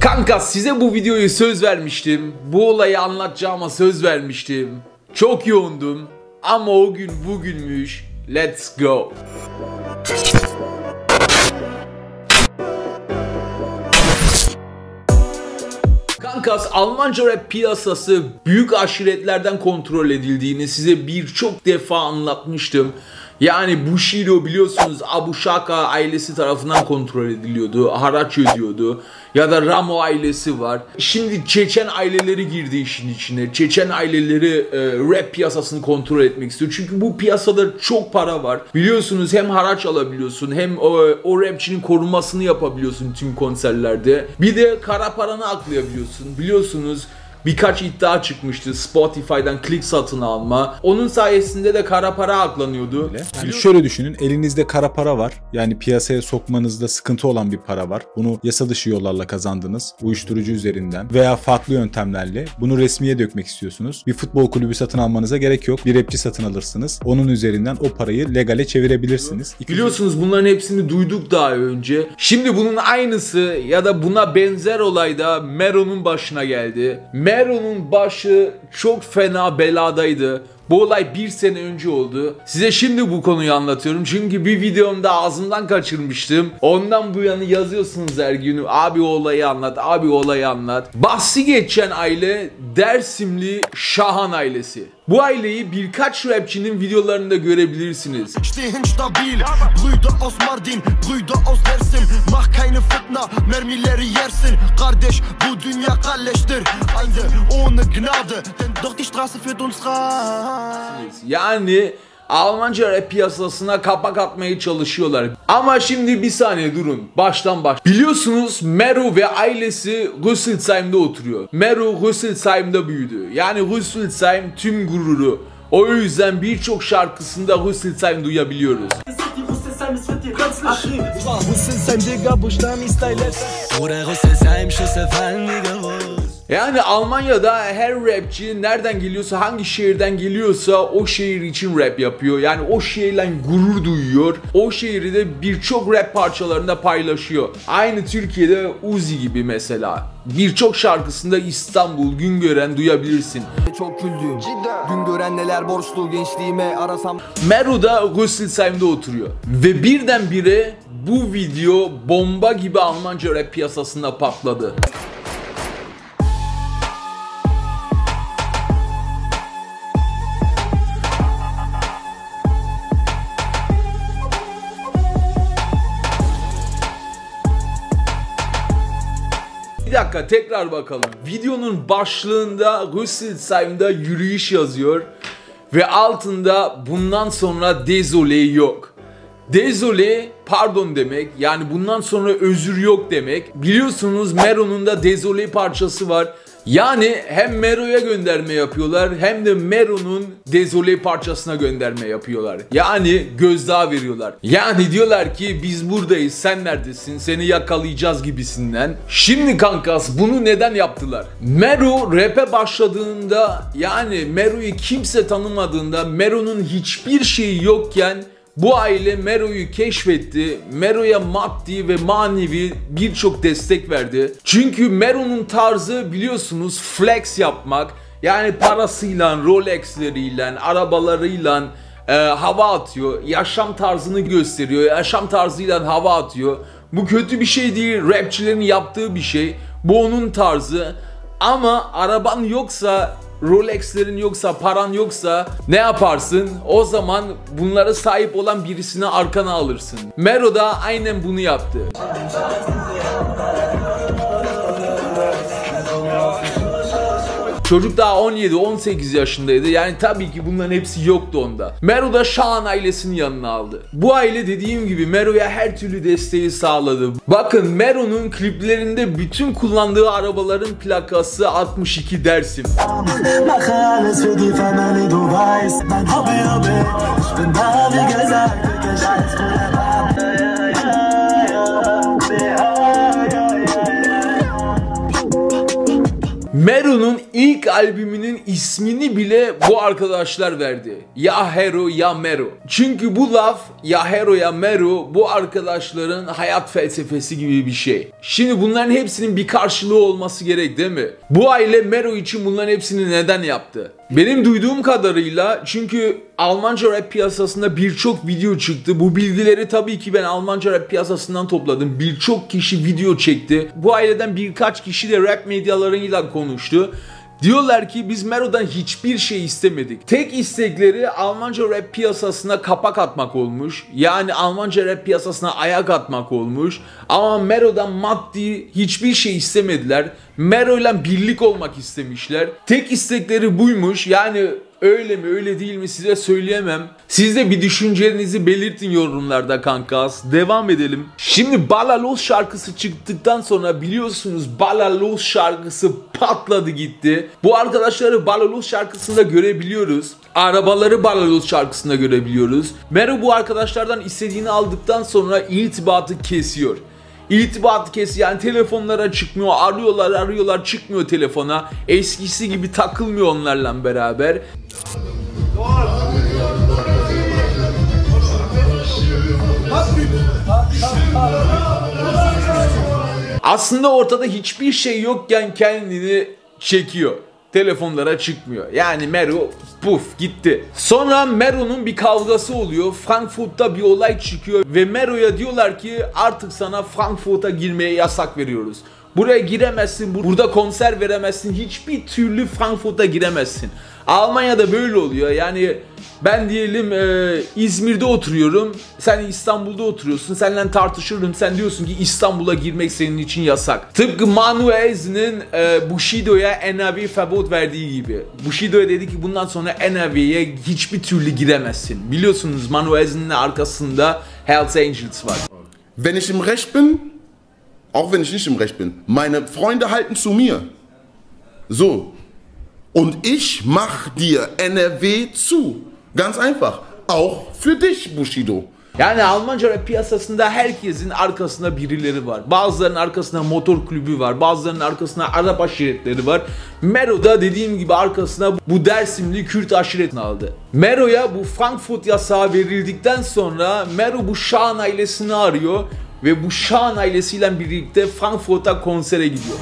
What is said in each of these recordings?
Kanka size bu videoyu söz vermiştim. Bu olayı anlatacağıma söz vermiştim. Çok yoğundum. Ama o gün bugünmüş. Let's go. Kankas Almanca rap piyasası büyük aşiretlerden kontrol edildiğini size birçok defa anlatmıştım. Yani Bushido biliyorsunuz Abu Shaka ailesi tarafından kontrol ediliyordu. Haraç ödüyordu. Ya da Ramo ailesi var. Şimdi Çeçen aileleri girdi işin içine. Çeçen aileleri e, rap piyasasını kontrol etmek istiyor. Çünkü bu piyasada çok para var. Biliyorsunuz hem haraç alabiliyorsun hem o, o rapçinin korunmasını yapabiliyorsun tüm konserlerde. Bir de kara paranı aklayabiliyorsun. Biliyorsunuz birkaç iddia çıkmıştı Spotify'dan klik satın alma. Onun sayesinde de kara para aklanıyordu. Yani şöyle düşünün elinizde kara para var. Yani piyasaya sokmanızda sıkıntı olan bir para var. Bunu yasa dışı yollarla kazandınız. Uyuşturucu üzerinden veya farklı yöntemlerle bunu resmiye dökmek istiyorsunuz. Bir futbol kulübü satın almanıza gerek yok. Bir rapçi satın alırsınız. Onun üzerinden o parayı legale çevirebilirsiniz. İkinci- Biliyorsunuz bunların hepsini duyduk daha önce. Şimdi bunun aynısı ya da buna benzer olay da Mero'nun başına geldi. Mero'nun başı çok fena beladaydı. Bu olay bir sene önce oldu. Size şimdi bu konuyu anlatıyorum. Çünkü bir videomda ağzımdan kaçırmıştım. Ondan bu yana yazıyorsunuz her gün. Abi olayı anlat, abi olayı anlat. Bahsi geçen aile Dersimli Şahan ailesi. Bu aileyi birkaç rapçinin videolarında görebilirsiniz. Kardeş dünya kalleştir Feinde ohne Gnade Denn doch die Straße führt uns rein Yani Almanca rap piyasasına kapak atmaya çalışıyorlar. Ama şimdi bir saniye durun. Baştan baş. Biliyorsunuz Meru ve ailesi Rüsselsheim'de oturuyor. Meru Rüsselsheim'de büyüdü. Yani Rüsselsheim tüm gururu. O yüzden birçok şarkısında Rüsselsheim duyabiliyoruz. sein, es wird dir plötzlich schrieb. Busse sein, Digga, Bustani-Style. Oder Russe sein, Schüsse fallen wie gewohnt. Yani Almanya'da her rapçi nereden geliyorsa, hangi şehirden geliyorsa o şehir için rap yapıyor. Yani o şehirle gurur duyuyor. O şehri de birçok rap parçalarında paylaşıyor. Aynı Türkiye'de Uzi gibi mesela. Birçok şarkısında İstanbul, Güngören duyabilirsin. Çok güldüğüm Gün gören neler borçlu gençliğime arasam Meru da Rüsselsheim'de oturuyor. Ve birdenbire bu video bomba gibi Almanca rap piyasasında patladı. Dakika tekrar bakalım. Videonun başlığında Rüsselsheim'da yürüyüş yazıyor. Ve altında bundan sonra désolé yok. Désolé pardon demek yani bundan sonra özür yok demek. Biliyorsunuz Mero'nun da désolé parçası var. Yani hem Mero'ya gönderme yapıyorlar hem de Mero'nun Désolé parçasına gönderme yapıyorlar. Yani gözdağı veriyorlar. Yani diyorlar ki biz buradayız sen neredesin seni yakalayacağız gibisinden. Şimdi kankas bunu neden yaptılar? Mero rap'e başladığında yani Mero'yu kimse tanımadığında Mero'nun hiçbir şeyi yokken bu aile Mero'yu keşfetti. Mero'ya maddi ve manevi birçok destek verdi. Çünkü Mero'nun tarzı biliyorsunuz flex yapmak. Yani parasıyla, Rolex'leriyle, arabalarıyla e, hava atıyor. Yaşam tarzını gösteriyor. Yaşam tarzıyla hava atıyor. Bu kötü bir şey değil. Rapçilerin yaptığı bir şey. Bu onun tarzı. Ama araban yoksa Rolex'lerin yoksa, paran yoksa ne yaparsın? O zaman bunlara sahip olan birisini arkana alırsın. Mero da aynen bunu yaptı. Çocuk daha 17-18 yaşındaydı. Yani tabii ki bunların hepsi yoktu onda. Mero da Şahan ailesinin yanına aldı. Bu aile dediğim gibi Mero'ya her türlü desteği sağladı. Bakın Mero'nun kliplerinde bütün kullandığı arabaların plakası 62 Dersim. Mero'nun ilk albümünün ismini bile bu arkadaşlar verdi. Ya Hero ya Mero. Çünkü bu laf ya Hero ya Mero bu arkadaşların hayat felsefesi gibi bir şey. Şimdi bunların hepsinin bir karşılığı olması gerek değil mi? Bu aile Mero için bunların hepsini neden yaptı? Benim duyduğum kadarıyla çünkü Almanca rap piyasasında birçok video çıktı. Bu bilgileri tabii ki ben Almanca rap piyasasından topladım. Birçok kişi video çekti. Bu aileden birkaç kişi de rap medyalarıyla konuştu. Diyorlar ki biz Mero'dan hiçbir şey istemedik. Tek istekleri Almanca rap piyasasına kapak atmak olmuş. Yani Almanca rap piyasasına ayak atmak olmuş. Ama Mero'dan maddi hiçbir şey istemediler. Mero ile birlik olmak istemişler. Tek istekleri buymuş. Yani öyle mi öyle değil mi size söyleyemem. Siz de bir düşüncelerinizi belirtin yorumlarda kankas. Devam edelim. Şimdi Balalos şarkısı çıktıktan sonra biliyorsunuz Balalos şarkısı patladı gitti. Bu arkadaşları Balalos şarkısında görebiliyoruz. Arabaları Balalos şarkısında görebiliyoruz. Mero bu arkadaşlardan istediğini aldıktan sonra irtibatı kesiyor. İrtibatı kes yani telefonlara çıkmıyor arıyorlar arıyorlar çıkmıyor telefona eskisi gibi takılmıyor onlarla beraber Aslında ortada hiçbir şey yokken kendini çekiyor. Telefonlara çıkmıyor. Yani Mero puf gitti. Sonra Mero'nun bir kavgası oluyor. Frankfurt'ta bir olay çıkıyor ve Mero'ya diyorlar ki artık sana Frankfurt'a girmeye yasak veriyoruz. Buraya giremezsin, burada konser veremezsin, hiçbir türlü Frankfurt'a giremezsin. Almanya'da böyle oluyor. Yani ben diyelim e, İzmir'de oturuyorum. Sen İstanbul'da oturuyorsun. Seninle tartışırım. Sen diyorsun ki İstanbul'a girmek senin için yasak. Tıpkı Manuel'in e, Bushido'ya NAV verbot verdiği gibi. Bushido'ya dedi ki bundan sonra NAV'ye hiçbir türlü giremezsin. Biliyorsunuz Manuel'in arkasında Hells Angels var. Wenn ich im Recht bin, auch wenn ich nicht im Recht bin, meine Freunde halten zu mir. So. Und ich mach dir NRW zu. Ganz einfach. Auch für dich, Bushido. Yani Almanca rap piyasasında herkesin arkasında birileri var. Bazılarının arkasında motor kulübü var. Bazılarının arkasında Arap aşiretleri var. Mero da dediğim gibi arkasına bu Dersimli Kürt aşiretini aldı. Mero'ya bu Frankfurt yasağı verildikten sonra Mero bu Şahan ailesini arıyor ve bu Şahan ailesiyle birlikte Frankfurt'a konsere gidiyor.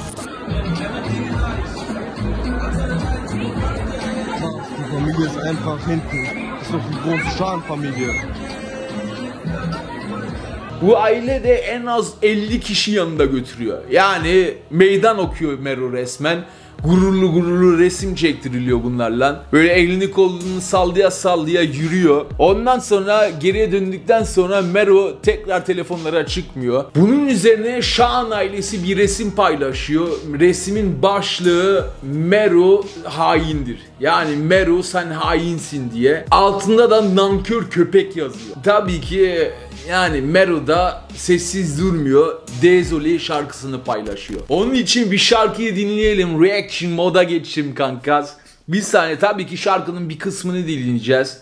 Die Familie ist einfach hinten. Ist doch eine große Schadenfamilie. Bu aile de en az 50 kişi yanında götürüyor. Yani meydan okuyor Mero resmen. Gururlu gururlu resim çektiriliyor bunlarla. Böyle elini kolunu sallaya sallaya yürüyor. Ondan sonra geriye döndükten sonra Mero tekrar telefonlara çıkmıyor. Bunun üzerine Şahan ailesi bir resim paylaşıyor. Resmin başlığı Mero haindir. Yani Mero sen hainsin diye. Altında da nankör köpek yazıyor. Tabii ki yani Mero da sessiz durmuyor. Dezoli şarkısını paylaşıyor. Onun için bir şarkıyı dinleyelim. Reaction moda geçelim kankas. Bir saniye tabii ki şarkının bir kısmını dinleyeceğiz.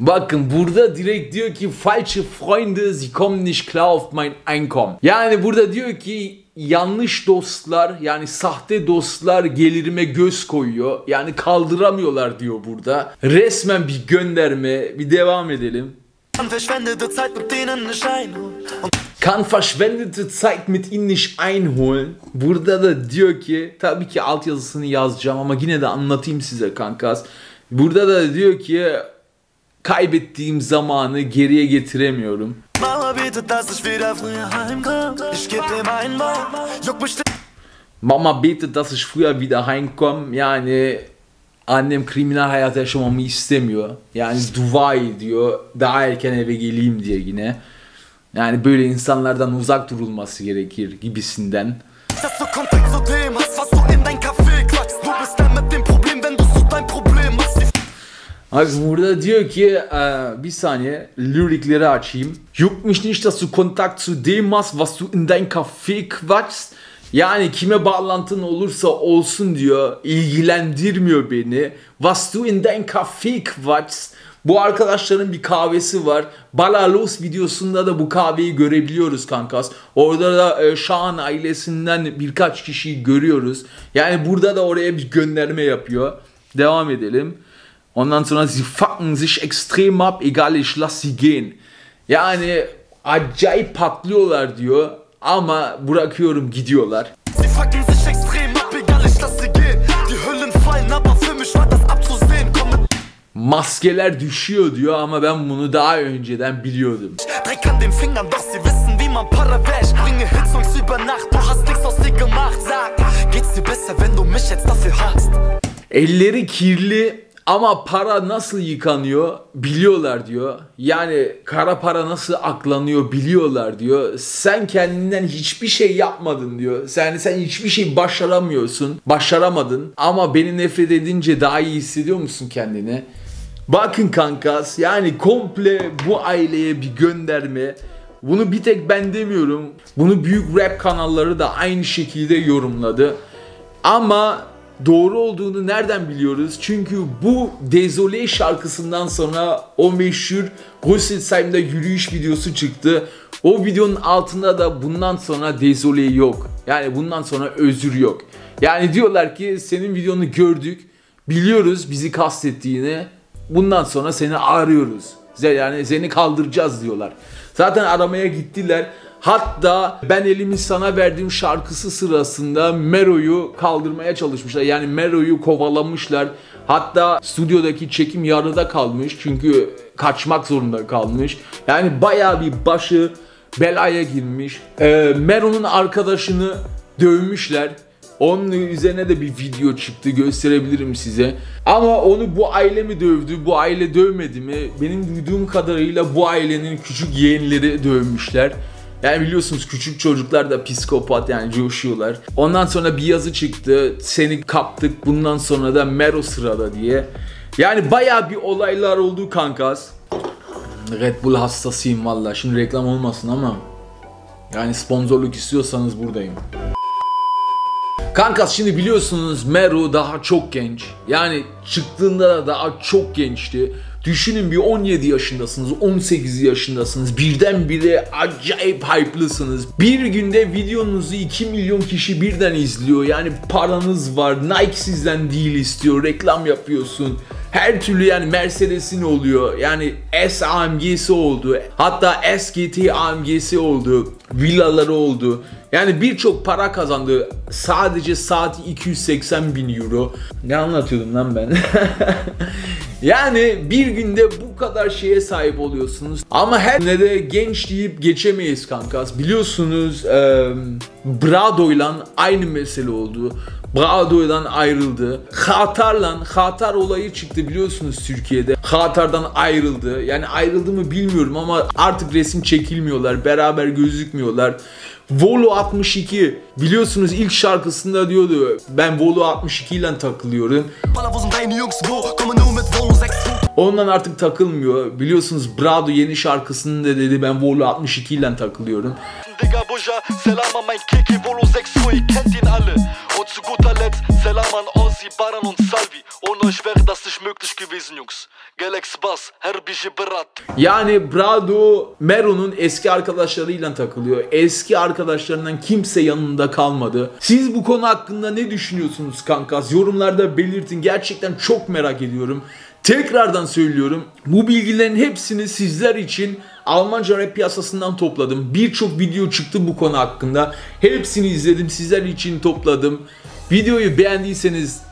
Bakın burada direkt diyor ki falsche Freunde sie kommen nicht klar auf mein Einkommen. Yani burada diyor ki yanlış dostlar yani sahte dostlar gelirime göz koyuyor. Yani kaldıramıyorlar diyor burada. Resmen bir gönderme. Bir devam edelim. Und verschwendete Zeit mit ihnen nicht einholen. Burada da diyor ki tabii ki altyazısını yazacağım ama yine de anlatayım size kankas. Burada da diyor ki kaybettiğim zamanı geriye getiremiyorum. Mama betet, dass ich früher wieder heimkomme. Yani annem kriminal hayat yaşamamı istemiyor. Yani dua ediyor. Daha erken eve geleyim diye yine. Yani böyle insanlardan uzak durulması gerekir gibisinden. Abi burada diyor ki eee, bir saniye lirikleri açayım. Juckt nicht, dass du Kontakt zu dem hast, was du in dein Café quatschst. Yani kime bağlantın olursa olsun diyor. ilgilendirmiyor beni. Was du in dein Café quatschst. Bu arkadaşların bir kahvesi var. Balalos videosunda da bu kahveyi görebiliyoruz kankas. Orada da e, Şahan ailesinden birkaç kişiyi görüyoruz. Yani burada da oraya bir gönderme yapıyor. Devam edelim. Ondan sonra sie fucken sich extrem ab, egal ich lass sie gehen. Yani acayip patlıyorlar diyor ama bırakıyorum gidiyorlar. Maskeler düşüyor diyor ama ben bunu daha önceden biliyordum. Elleri kirli ama para nasıl yıkanıyor biliyorlar diyor. Yani kara para nasıl aklanıyor biliyorlar diyor. Sen kendinden hiçbir şey yapmadın diyor. Sen sen hiçbir şey başaramıyorsun. Başaramadın ama beni nefret edince daha iyi hissediyor musun kendini? Bakın kankas yani komple bu aileye bir gönderme. Bunu bir tek ben demiyorum. Bunu büyük rap kanalları da aynı şekilde yorumladı. Ama doğru olduğunu nereden biliyoruz? Çünkü bu Désolé şarkısından sonra o meşhur Rüsselsheim'da yürüyüş videosu çıktı. O videonun altında da bundan sonra Désolé yok. Yani bundan sonra özür yok. Yani diyorlar ki senin videonu gördük. Biliyoruz bizi kastettiğini. Bundan sonra seni arıyoruz. Yani seni kaldıracağız diyorlar. Zaten aramaya gittiler. Hatta ben elimi sana verdiğim şarkısı sırasında Mero'yu kaldırmaya çalışmışlar. Yani Mero'yu kovalamışlar. Hatta stüdyodaki çekim yarıda kalmış. Çünkü kaçmak zorunda kalmış. Yani bayağı bir başı belaya girmiş. Ee, Mero'nun arkadaşını dövmüşler. Onun üzerine de bir video çıktı gösterebilirim size. Ama onu bu aile mi dövdü, bu aile dövmedi mi? Benim duyduğum kadarıyla bu ailenin küçük yeğenleri dövmüşler. Yani biliyorsunuz küçük çocuklar da psikopat yani coşuyorlar. Ondan sonra bir yazı çıktı. Seni kaptık bundan sonra da Mero sırada diye. Yani baya bir olaylar oldu kankas. Red Bull hastasıyım valla. Şimdi reklam olmasın ama. Yani sponsorluk istiyorsanız buradayım. Kankas şimdi biliyorsunuz Meru daha çok genç. Yani çıktığında da daha çok gençti. Düşünün bir 17 yaşındasınız, 18 yaşındasınız. Birdenbire acayip hype'lısınız. Bir günde videonuzu 2 milyon kişi birden izliyor. Yani paranız var. Nike sizden değil istiyor. Reklam yapıyorsun. Her türlü yani Mercedes'in oluyor. Yani S AMG'si oldu. Hatta SGT AMG'si oldu. Villaları oldu. Yani birçok para kazandı. Sadece saati 280 bin euro. Ne anlatıyordum lan ben? yani bir günde bu kadar şeye sahip oluyorsunuz. Ama her ne de genç deyip geçemeyiz kankas. Biliyorsunuz e, Brado'yla aynı mesele oldu. Brado'dan ayrıldı. Hatar'la, Hatar olayı çıktı biliyorsunuz Türkiye'de. Hatar'dan ayrıldı. Yani ayrıldı mı bilmiyorum ama artık resim çekilmiyorlar. Beraber gözükmüyorlar. Volo 62 biliyorsunuz ilk şarkısında diyordu ben Volo 62 ile takılıyorum. Baller, wo sind deine Jungs, wo? Komme nur mit Volo 6 Ondan artık takılmıyor. Biliyorsunuz Brado yeni şarkısında dedi ben Volo 62 ile takılıyorum. Digga Buja, Selam an mein Kiki, Volo 6 Uhr, ihr kennt ihn alle. Und zu guter Letzt, Selam Ozzy, Baran und Salvi. Ohne euch wäre das nicht möglich gewesen, Jungs. Galax Bass, Herbiji Berat. Yani Brado Mero'nun eski arkadaşlarıyla takılıyor. Eski arkadaşlarından kimse yanında kalmadı. Siz bu konu hakkında ne düşünüyorsunuz kankas? Yorumlarda belirtin. Gerçekten çok merak ediyorum. Tekrardan söylüyorum. Bu bilgilerin hepsini sizler için Almanca rap piyasasından topladım. Birçok video çıktı bu konu hakkında. Hepsini izledim. Sizler için topladım. Videoyu beğendiyseniz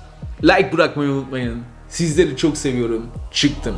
like bırakmayı unutmayın. Sizleri çok seviyorum. Çıktım.